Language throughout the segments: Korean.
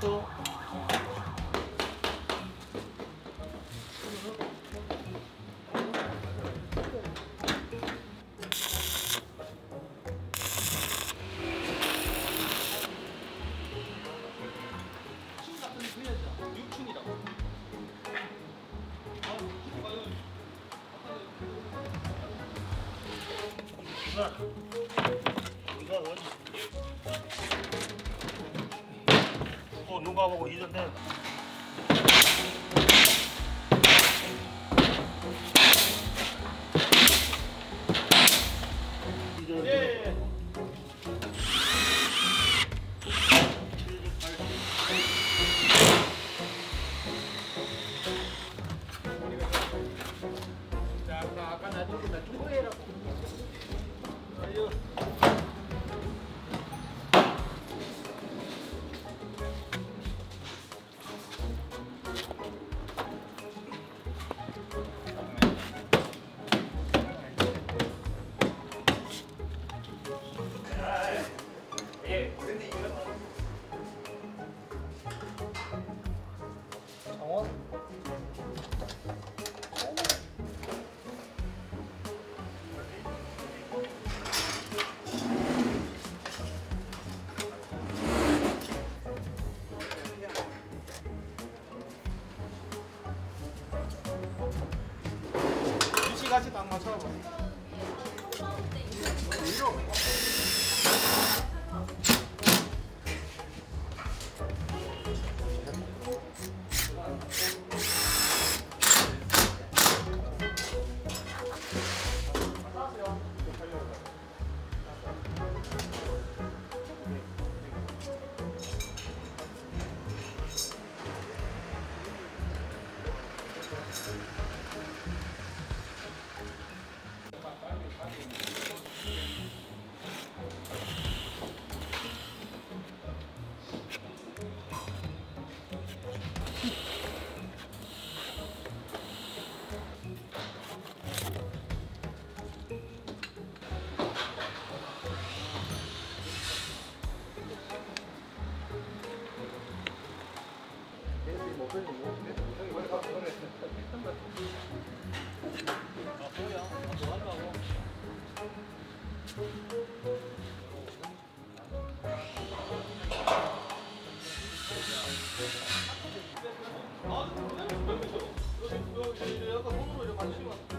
好 누가 보고 이런데 아, 근데 약간 손으로 이렇게 만지면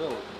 little.